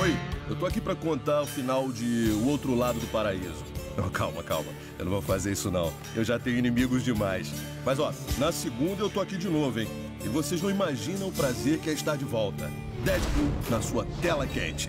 Oi, eu tô aqui para contar o final de O Outro Lado do Paraíso. Não, calma, calma. Eu não vou fazer isso não. Eu já tenho inimigos demais. Mas ó, na segunda eu tô aqui de novo, hein? E vocês não imaginam o prazer que é estar de volta. Deadpool na sua tela quente.